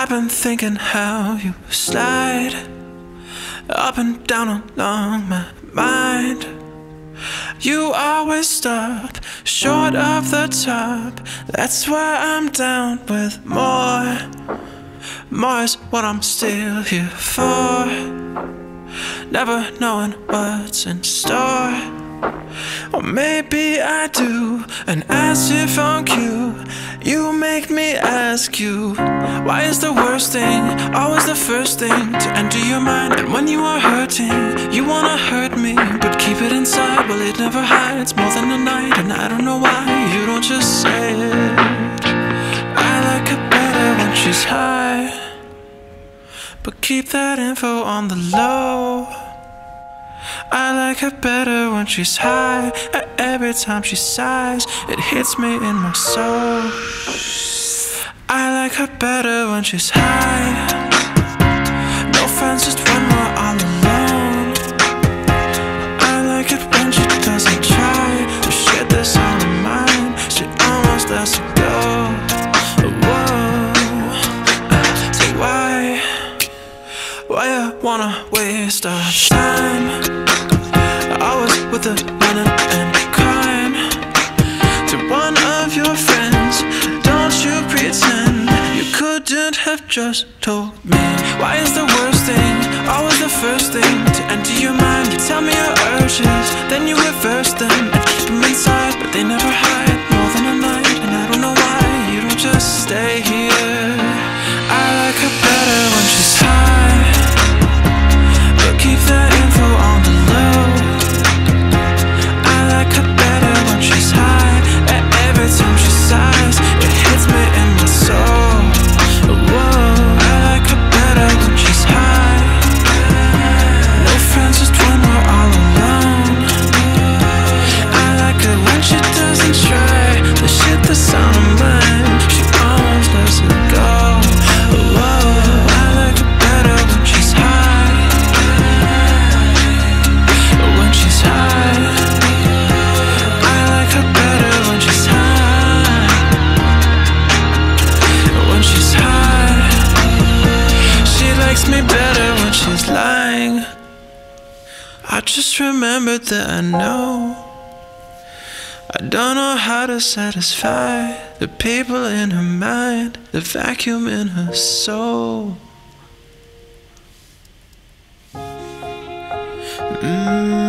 I've been thinking how you slide up and down along my mind. You always stop short of the top. That's why I'm down with more. More is what I'm still here for. Never knowing what's in store. Or maybe I do, and as if on cue, you make me ask you Why is the worst thing always the first thing to enter your mind? And when you are hurting, you wanna hurt me, but keep it inside. Well, it never hides more than a night, and I don't know why you don't just say it. I like her better when she's high, but keep that info on the low. I like her better when she's high. Every time she sighs, it hits me in my soul. I like her better when she's high. No friends, just when we're all alone. I like it when she doesn't try to this. She almost go. Why, why wanna waste our time? With running and crying to one of your friends. Don't you pretend you couldn't have just told me. Why is the worst thing always the first thing to enter your mind? You tell me your urges, then you reverse them and keep them inside, but they never the sound of mine. She lets it go. Whoa, I like better when she's high. When she's high. I like her better when she's high. When she's high, she likes me better when she's lying. I just remembered that I know. I don't know how to satisfy the people in her mind, the vacuum in her soul. Mm.